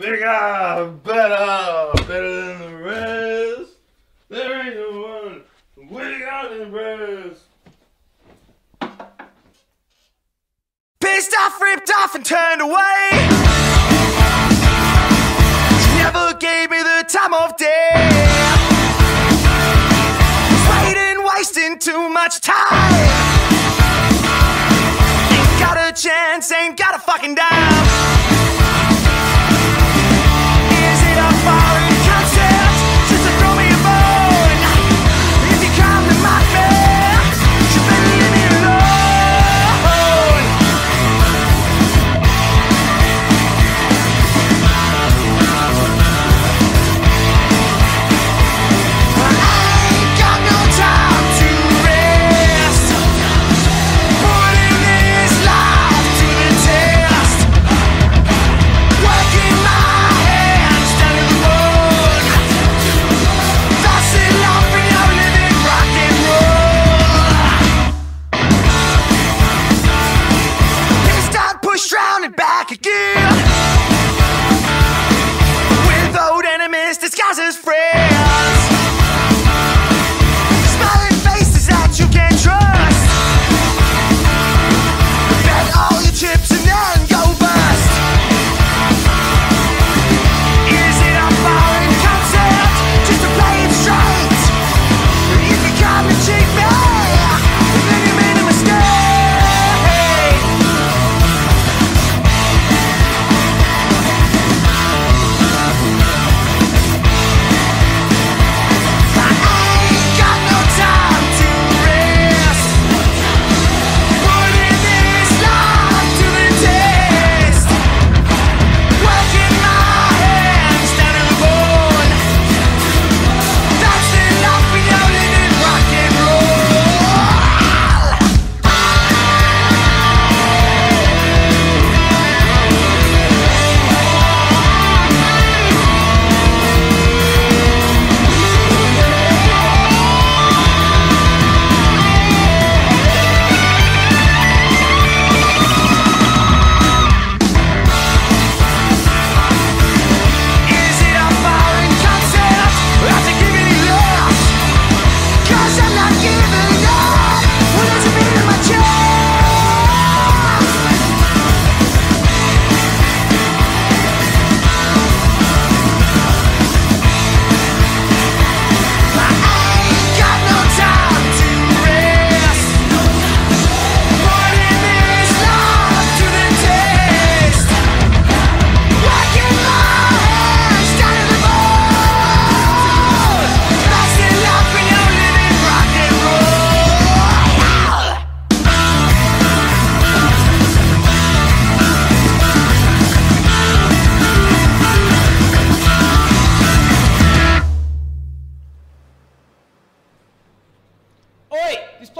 Bigger, better, better than the rest. There ain't no one we got the best. Pissed off, ripped off, and turned away. She never gave me the time of day. Waiting, wasting too much time. Ain't got a chance, ain't got a fucking dime.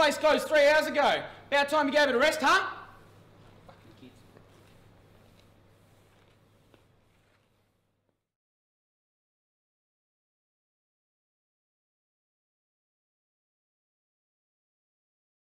place closed three hours ago. About time you gave it a rest, huh?